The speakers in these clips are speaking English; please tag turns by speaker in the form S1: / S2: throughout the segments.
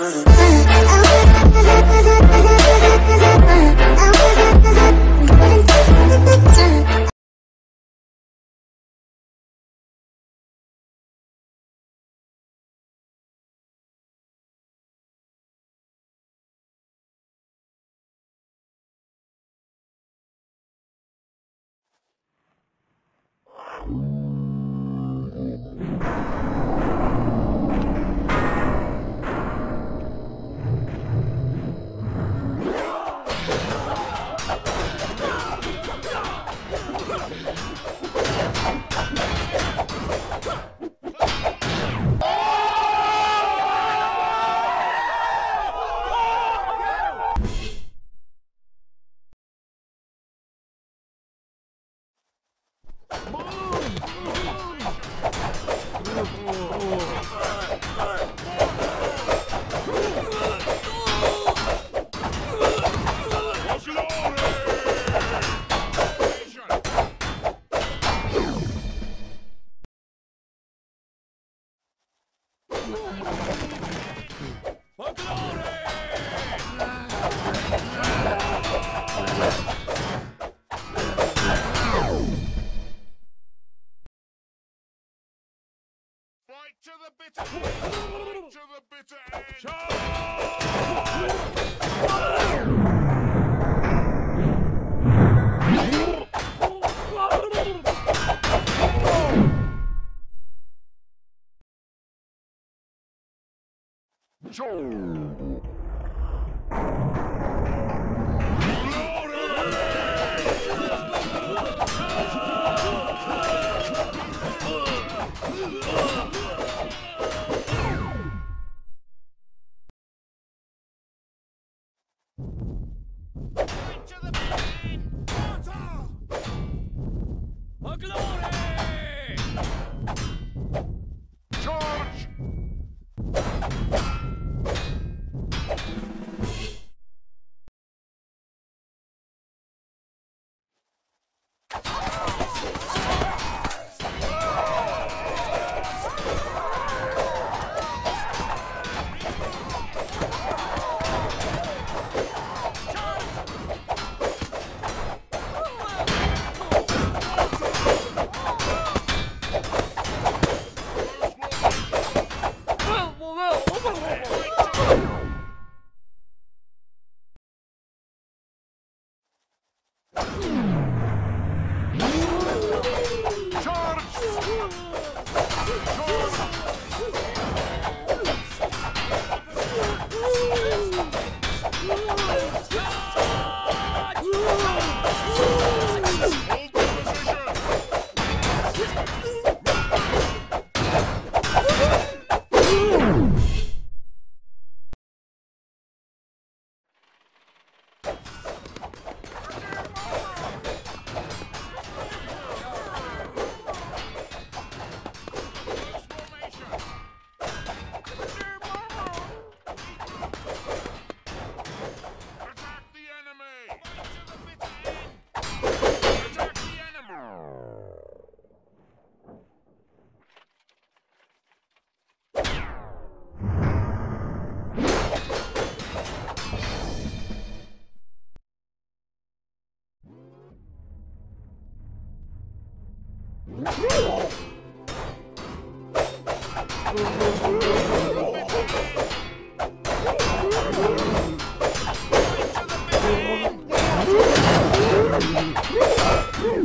S1: Uh-huh. Fight to the bitter Fight to the bitter end. Fight
S2: Charge!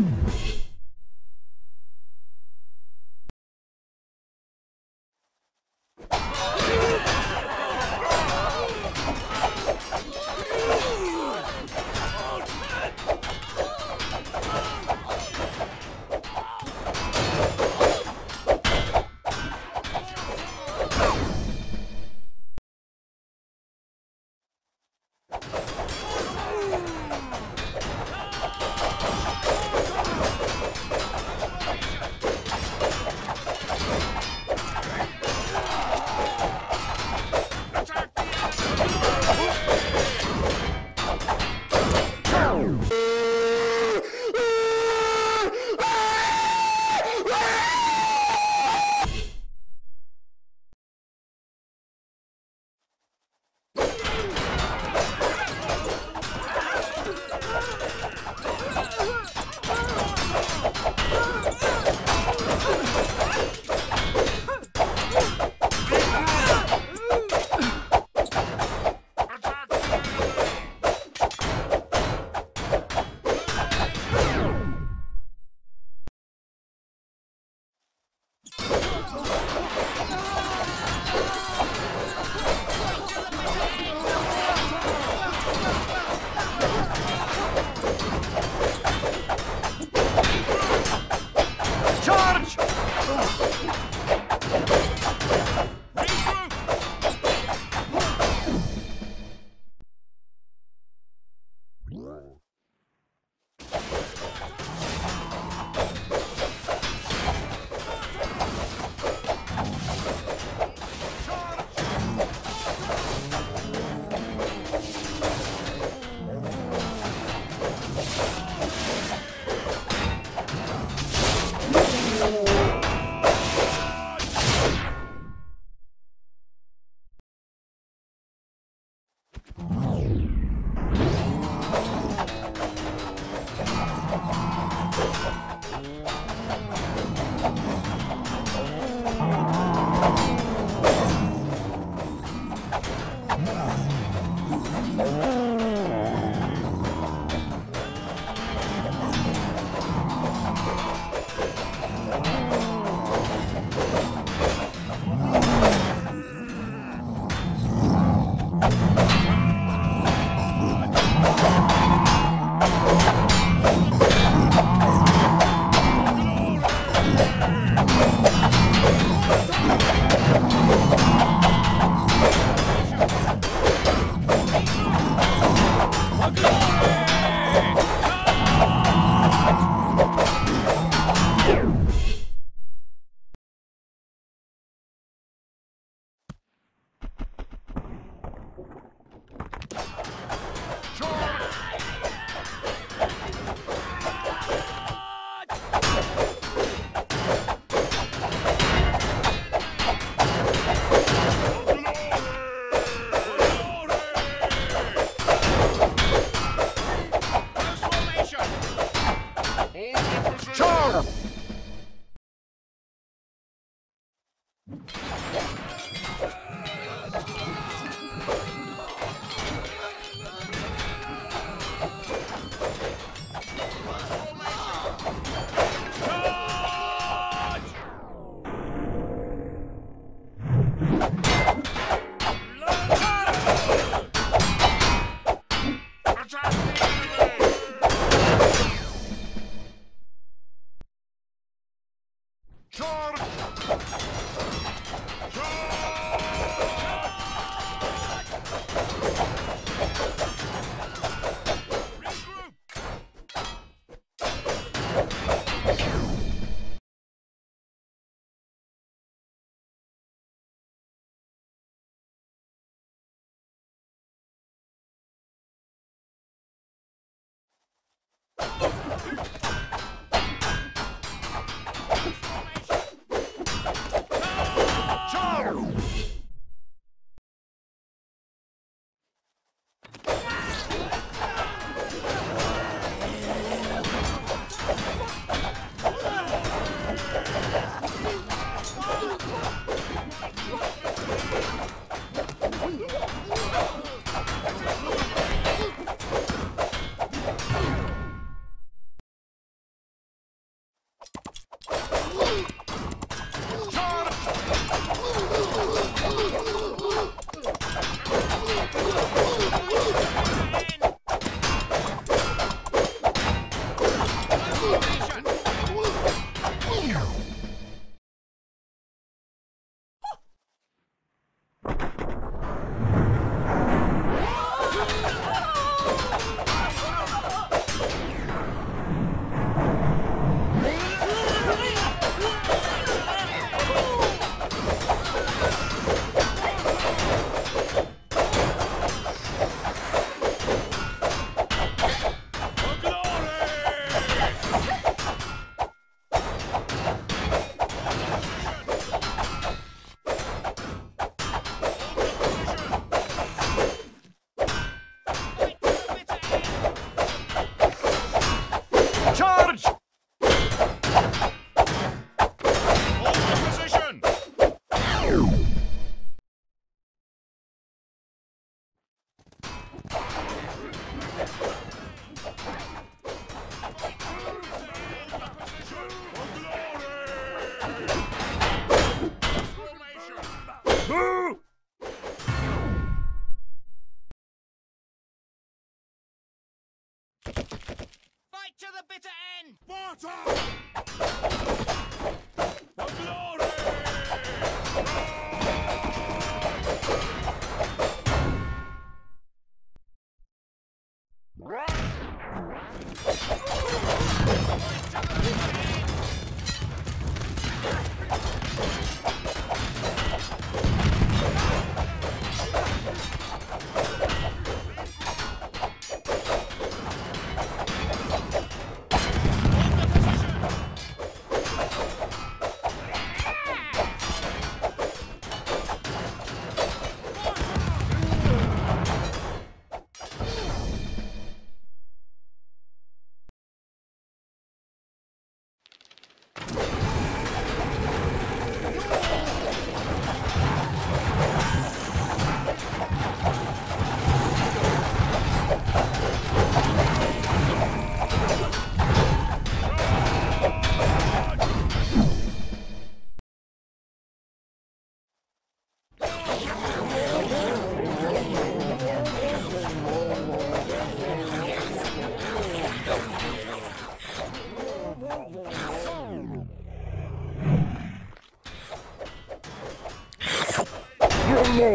S1: Mm-hmm.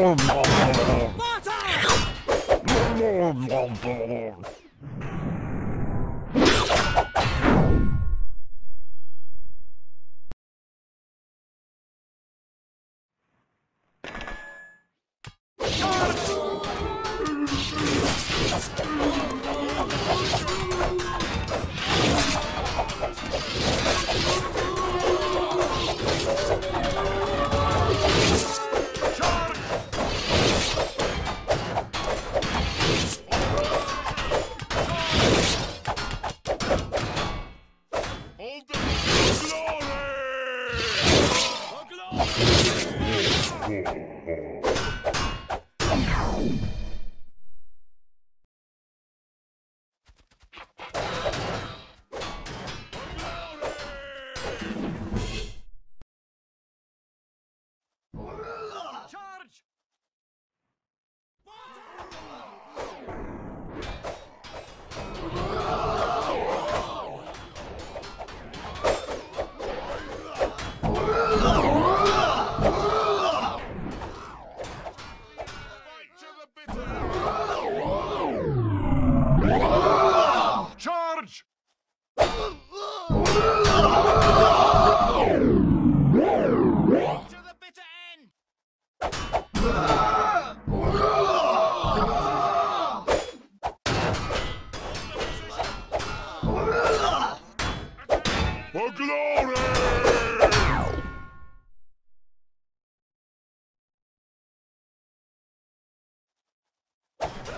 S1: Hold Close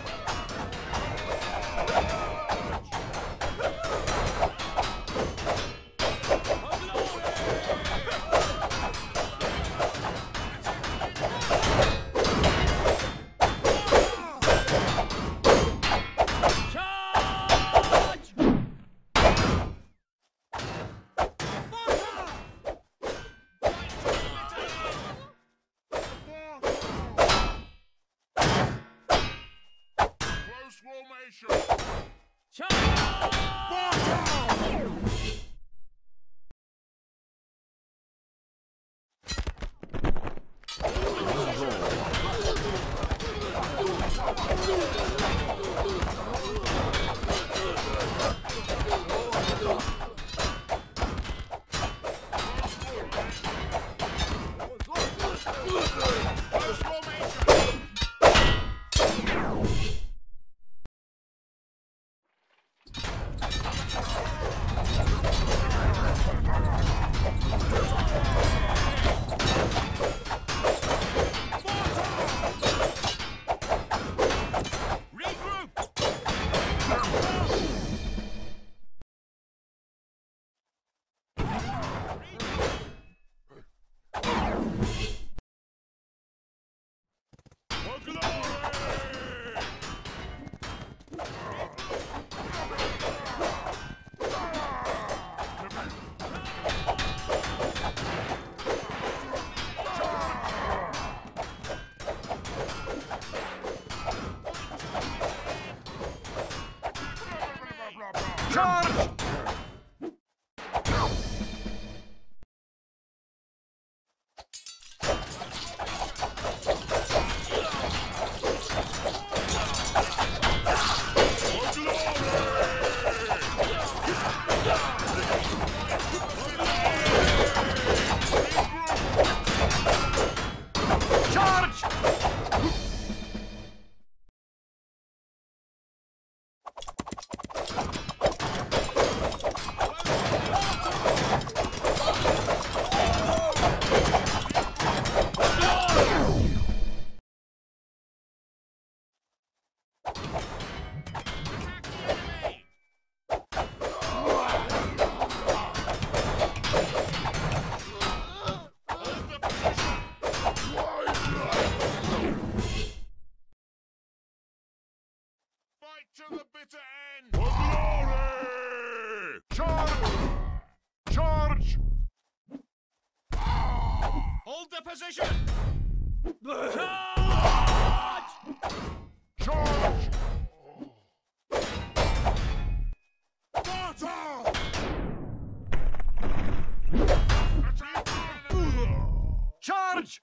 S1: to the bitter end. For glory! Charge! Charge!
S2: Hold the position!
S1: Charge! Attack!
S2: Charge!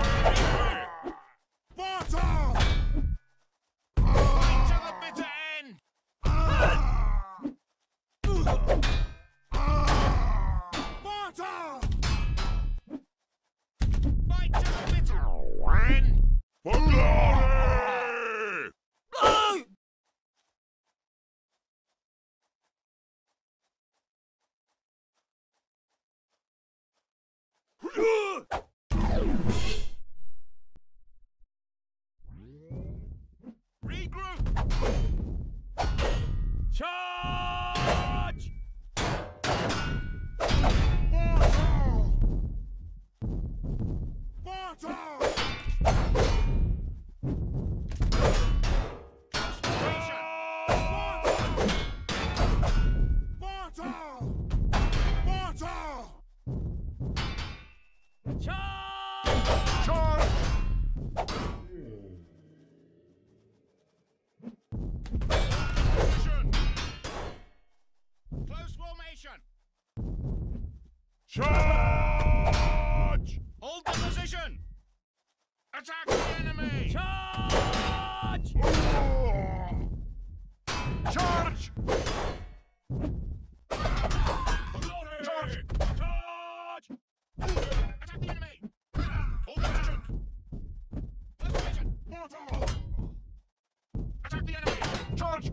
S1: Charge!
S2: Hold the position.
S1: Attack the enemy!
S3: Charge!
S1: Charge!
S3: Charge! Charge!
S2: Attack the enemy. Hold position. Close formation.
S1: Attack the enemy! Charge!